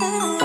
Oh.